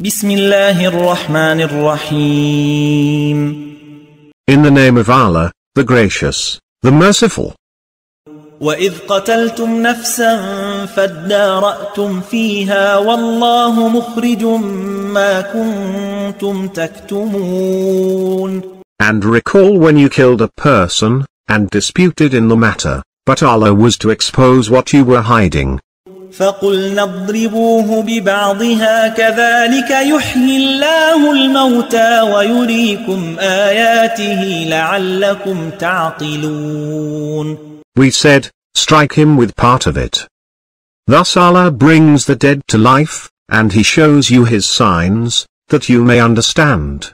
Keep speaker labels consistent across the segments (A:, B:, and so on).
A: بسم الله الرحمن الرحيم
B: In the name of Allah, the gracious, the merciful.
A: وإذ قتلتم نفسا فادارأتم فيها والله مخرج ما كنتم تكتمون
B: And recall when you killed a person, and disputed in the matter, but Allah was to expose what you were hiding.
A: فقلنا اضربوه ببعضها كذلك يحيي الله الموتى ويريكم آياته لعلكم تعقلون
B: We said, strike him with part of it. Thus Allah brings the dead to life, and He shows you His signs, that you may understand.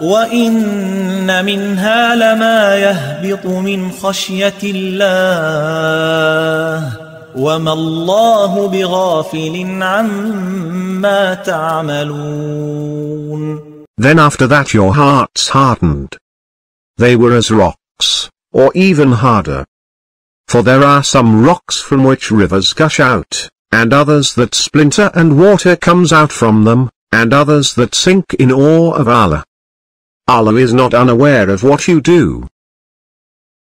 A: وإن منها لما يهبط من خشية الله وما الله بغافل عما تعملون
B: Then after that your hearts hardened. They were as rocks, or even harder. For there are some rocks from which rivers gush out, and others that splinter and water comes out from them, and others that sink in awe of Allah. Allah is not unaware of what you do.